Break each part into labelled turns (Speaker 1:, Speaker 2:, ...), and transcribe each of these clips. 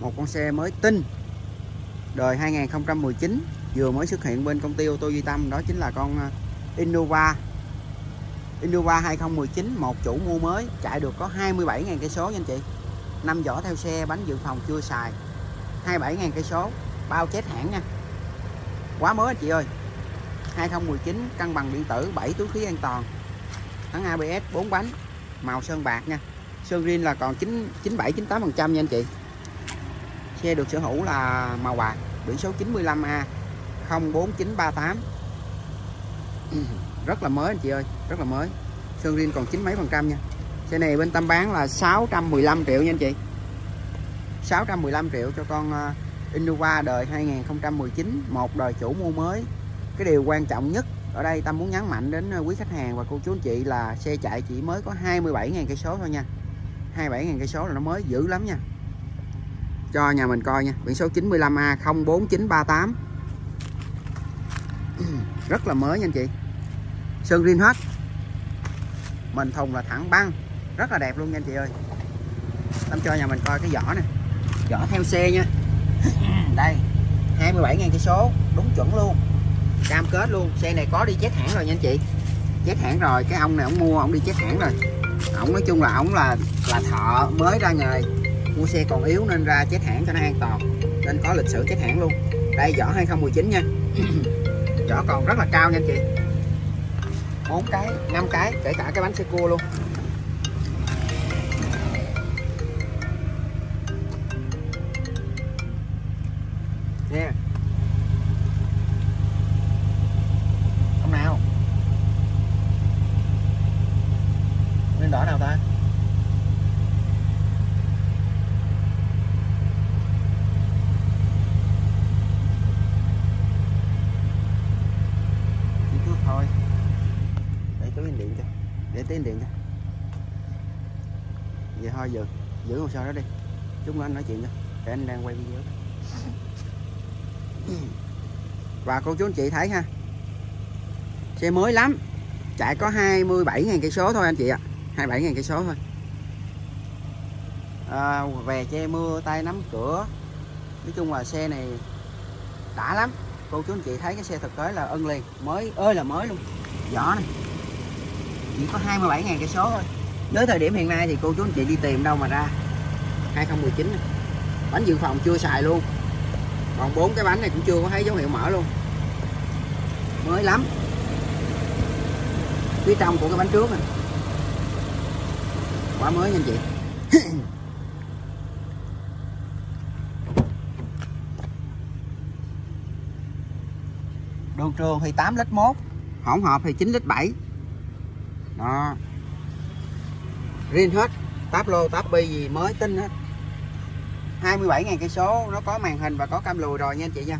Speaker 1: một con xe mới tinh. Đời 2019 vừa mới xuất hiện bên công ty ô tô Duy Tâm, đó chính là con à, Innova. Innova 2019 một chủ mua mới, chạy được có 27.000 cây số nha anh chị. Năm vỏ theo xe, bánh dự phòng chưa xài. 27.000 cây số, bao chết hãng nha. Quá mới anh chị ơi. 2019 cân bằng điện tử 7 túi khí an toàn. Thắng ABS 4 bánh, màu sơn bạc nha. Sơn riêng là còn 9 97 98 phần trăm nha anh chị xe được sở hữu là màu bạc, biển số 95A 04938 rất là mới anh chị ơi, rất là mới. Sơn riêng còn chín mấy phần trăm nha. Xe này bên tâm bán là 615 triệu nha anh chị. 615 triệu cho con à, Innova đời 2019 một đời chủ mua mới. Cái điều quan trọng nhất ở đây Tâm muốn nhấn mạnh đến à, quý khách hàng và cô chú anh chị là xe chạy chỉ mới có 27.000 cây số thôi nha. 27.000 cây số là nó mới dữ lắm nha cho nhà mình coi nha. Biển số 95A 04938 rất là mới nha anh chị. Sơn riêng hết. Mình thùng là thẳng băng. Rất là đẹp luôn nha anh chị ơi. Tâm cho nhà mình coi cái vỏ nè. Vỏ theo xe nha. Đây 27.000 cây số. Đúng chuẩn luôn. Cam kết luôn. Xe này có đi chết hãng rồi nha anh chị. Chết hãng rồi, cái ông này ông mua, ông đi chết hãng rồi. Ông nói chung là ông là là thợ mới ra nghề mua xe còn yếu nên ra chết hãng cho nó an toàn. Nên có lịch sử chết hãng luôn. Đây vỏ 2019 nha. Vỏ còn rất là cao nha anh chị. Bốn cái, năm cái, kể cả cái bánh xe cua luôn. Để điện cho vậy thôi giờ giữ hồ sơ đó đi. Chúng anh nói chuyện cho để anh đang quay video. Và cô chú anh chị thấy ha xe mới lắm. Chạy có 27.000 cây số thôi anh chị ạ. 27.000 cây số thôi. À, về che mưa tay nắm cửa. Nói chung là xe này đã lắm. Cô chú anh chị thấy cái xe thực tế là ân liền. Mới ơi là mới luôn. Vỏ này chỉ có 27.000 cây số thôi. Đến thời điểm hiện nay thì cô chú anh chị đi tìm đâu mà ra. 2019 này. bánh dự phòng chưa xài luôn. Còn bốn cái bánh này cũng chưa có thấy dấu hiệu mở luôn. Mới lắm. Phía trong của cái bánh trước này quá mới nha anh chị. Đồ trường thì 8 lít 1 hỗn hợp thì 9 lít 7 đó. Riêng hết. Táp lô, táp bi gì mới tinh hết. 27.000 cây số, nó có màn hình và có cam lùi rồi nha anh chị nha.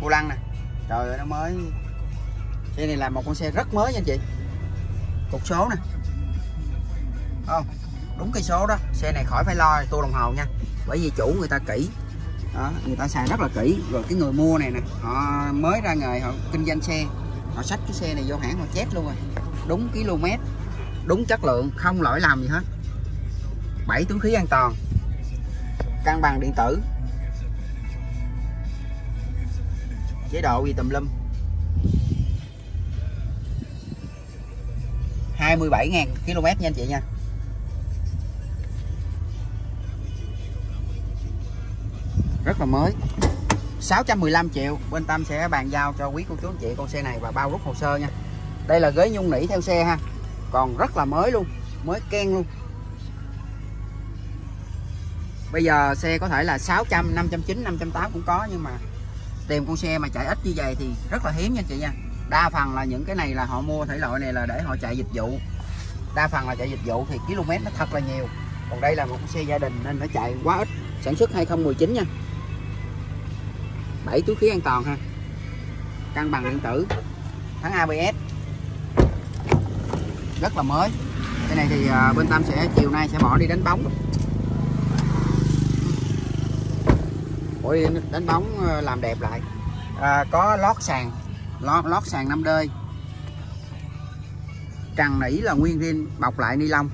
Speaker 1: Vô lăng nè. Trời ơi, nó mới. Xe này là một con xe rất mới nha anh chị. Cục số nè. Không, đúng cây số đó. Xe này khỏi phải lo tua đồng hồ nha bởi vì chủ người ta kỹ. Đó, người ta xài rất là kỹ. Rồi cái người mua này nè họ mới ra nghề họ kinh doanh xe. Họ xách cái xe này vô hãng họ chép luôn rồi. Đúng km đúng chất lượng không lỗi làm gì hết. 7 túi khí an toàn. Cân bằng điện tử. Chế độ gì tùm lum. 27.000 km nha anh chị nha. Rất là mới. 615 triệu, bên Tâm sẽ bàn giao cho quý cô chú anh chị con xe này và bao rút hồ sơ nha. Đây là ghế nhung nỉ theo xe ha, còn rất là mới luôn, mới ken luôn. Bây giờ xe có thể là 600 590 580 cũng có, nhưng mà tìm con xe mà chạy ít như vậy thì rất là hiếm nha chị nha. Đa phần là những cái này là họ mua thể loại này là để họ chạy dịch vụ. Đa phần là chạy dịch vụ thì km nó thật là nhiều. Còn đây là một con xe gia đình nên nó chạy quá ít, sản xuất 2019 nha. 7 túi khí an toàn ha. Cân bằng điện tử. Thắng ABS rất là mới. Cái này thì à, bên Tâm sẽ chiều nay sẽ bỏ đi đánh bóng. Bỏ đi đánh bóng à, làm đẹp lại. À, có lót sàn. Lót, lót sàn 5D trần nỉ là nguyên riêng bọc lại ni lông.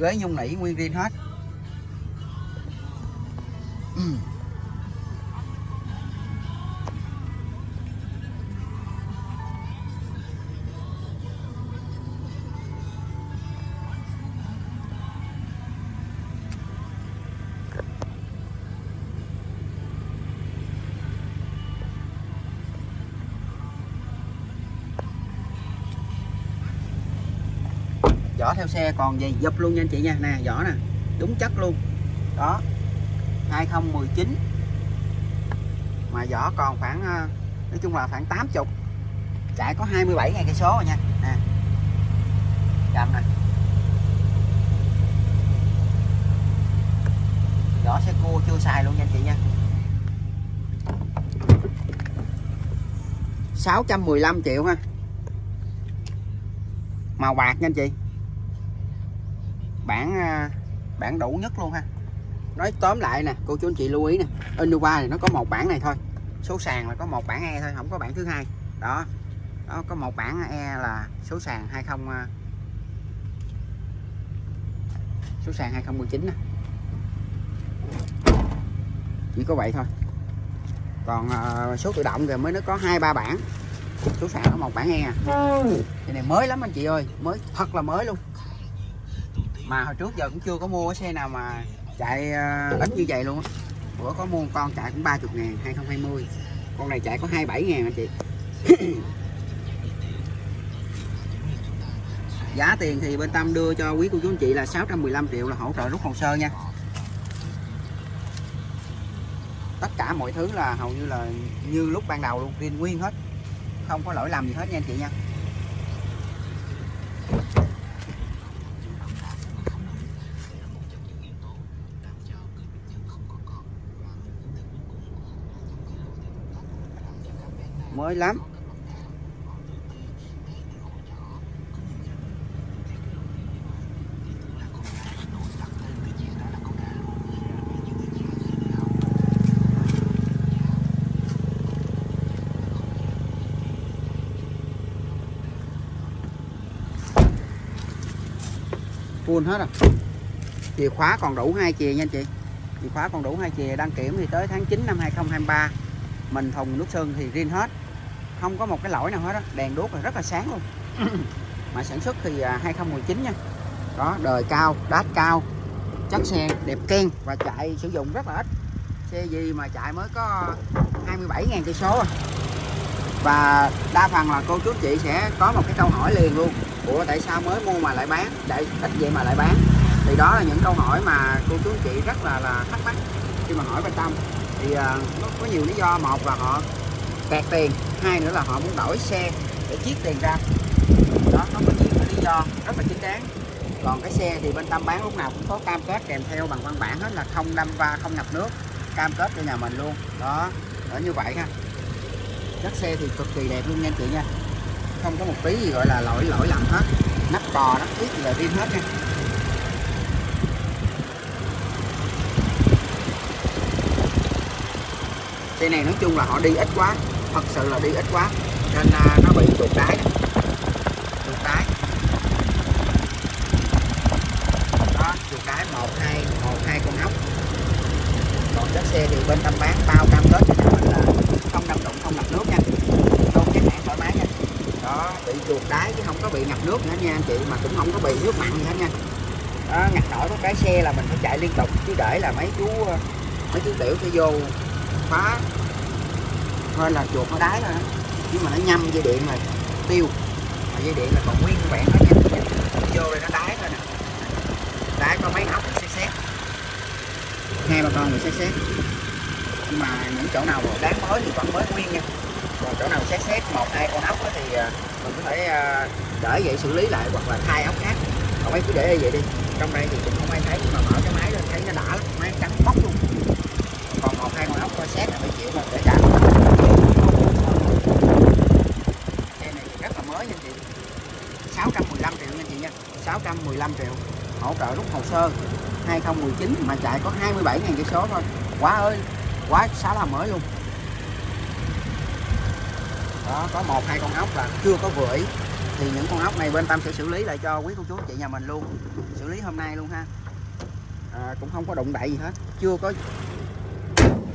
Speaker 1: Ghế nhung nỉ nguyên riêng hết. Vỏ theo xe, còn gì? Dập luôn nha anh chị nha. Nè vỏ nè. Đúng chất luôn. Đó. 2019 mà vỏ còn khoảng ờ, nói chung là khoảng 80 chạy có 27 ngàn cây số rồi nha. Nè. Cầm nè. Vỏ xe cua chưa xài luôn nha anh chị nha. 615 triệu ha. Màu bạc nha anh chị bản ờ, bản đủ nhất luôn ha. Nói tóm lại nè cô chú anh chị lưu ý nè Innova thì nó có một bản này thôi. Số sàn là có một bản E thôi không có bản thứ hai. Đó. Đó có một bản E là số sàn 20 ờ, số sàn 2019 nè. Chỉ có vậy thôi. Còn uh, số tự động thì mới nó có hai ba bản số sàn có một bản E. À. cái này mới lắm anh chị ơi mới thật là mới luôn mà hồi trước giờ cũng chưa có mua cái xe nào mà chạy uh, ít như vậy luôn á. Bữa có mua con chạy cũng 30 ngàn 2020 con này chạy có 27 ngàn anh chị? Giá tiền thì bên Tâm đưa cho quý cô chú anh chị là 615 triệu là hỗ trợ rút hồ sơ nha. Tất cả mọi thứ là hầu như là như lúc ban đầu luôn riêng nguyên hết. Không có lỗi lầm gì hết nha anh chị nha. Mới lắm. Full hết rồi chìa khóa còn đủ hai chìa nha anh chị. Chìa khóa còn đủ hai chìa, đăng kiểm thì tới tháng 9 năm 2023 mình thùng nước sơn thì riêng hết không có một cái lỗi nào hết đó đèn đuốc là rất là sáng luôn. Mà sản xuất thì 2019 à, nha. Đó đời cao đát cao chất xe đẹp ken và chạy sử dụng rất là ít. Xe gì mà chạy mới có 27.000 cây số à. và đa phần là cô chú chị sẽ có một cái câu hỏi liền luôn. Ủa tại sao mới mua mà lại bán? Để ít vậy mà lại bán? Thì đó là những câu hỏi mà cô chú chị rất là là thắc mắc khi mà hỏi bên tâm. Thì uh, nó có nhiều lý do. Một là họ kẹt tiền. Hai nữa là họ muốn đổi xe để chiết tiền ra. Đó, nó có nhiều cái lý do rất là chính đáng. Còn cái xe thì bên tâm bán lúc nào cũng có cam kết kèm theo bằng văn bản hết là không đâm va, không ngập nước, cam kết cho nhà mình luôn. Đó ở như vậy ha. Chất xe thì cực kỳ đẹp luôn nha anh chị nha. Không có một tí gì gọi là lỗi lỗi lầm hết. Nắp bò, nắp thiết là riêng hết nha. Xe này nói chung là họ đi ít quá thật sự là đi ít quá. Nên à, nó bị chuột đáy chuột đáy đó chuột đáy một hai một hai con ốc. Còn chiếc xe thì bên tâm bán bao cam kết cho mình là không đâm đụng không ngập nước nha. Luôn cái hãng thoải mái nha. Đó bị chuột đáy chứ không có bị ngập nước nữa nha anh chị. Mà cũng không có bị nước mặn gì hết nha. Đó, ngặt nổi có cái xe là mình phải chạy liên tục chứ để là mấy chú ờ, mấy chú tiểu sẽ vô phá thôi là chuột nó đáy rồi đó. Nhưng mà nó nhâm dây điện rồi tiêu. Mà dây điện là còn nguyên vẹn nó nhâm vô đây nó đáy thôi nè. Đáy có mấy ốc xét xét hai ba con mình xét xét nhưng mà những chỗ nào đáng mới thì vẫn mới nguyên nha. Còn chỗ nào xét xét một, hai con ốc thì à, mình có thể à, để vậy xử lý lại hoặc là thay ốc khác. Còn mấy cứ để vậy đi. Trong đây thì cũng không ai thấy, nhưng mà mở cái máy lên thấy nó đã lắm. Máy trắng bóc luôn. Còn một, hai con ốc coi xét là phải chịu mà để trả cây này rất là mới nha chị 615 triệu nha chị nha. 615 triệu. Hỗ trợ rút hồ sơ 2019 mà chạy có 27.000 cây số thôi. Quá ơi quá xá là mới luôn. Đó có một hai con ốc là chưa có vưỡi. Thì những con ốc này bên tâm sẽ xử lý lại cho quý cô chú chị nhà mình luôn. Xử lý hôm nay luôn ha. À, cũng không có đụng đậy gì hết. Chưa có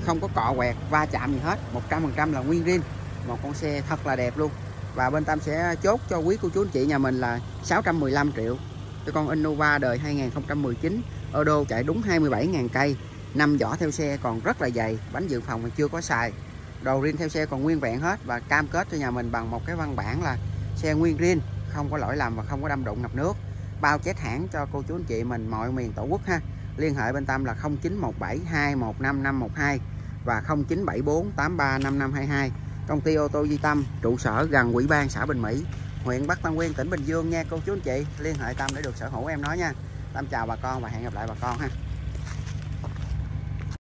Speaker 1: không có cọ quẹt va chạm gì hết. 100% là nguyên riêng. Một con xe thật là đẹp luôn và bên Tâm sẽ chốt cho quý cô chú anh chị nhà mình là 615 triệu. Cho con Innova đời 2019 ô đô chạy đúng 27.000 cây, năm vỏ theo xe còn rất là dày, bánh dự phòng mà chưa có xài. Đồ riêng theo xe còn nguyên vẹn hết và cam kết cho nhà mình bằng một cái văn bản là xe nguyên riêng, không có lỗi lầm và không có đâm đụng ngập nước. Bao chết hãng cho cô chú anh chị mình mọi miền tổ quốc ha. Liên hệ bên Tâm là 0917 215 512 và 0974 83 5522 công ty ô tô Duy Tâm, trụ sở gần Quỹ ban xã Bình Mỹ, huyện Bắc Tân Nguyên, tỉnh Bình Dương. Nha cô chú anh chị, liên hệ Tâm để được sở hữu em nói nha. Tâm chào bà con và hẹn gặp lại bà con ha.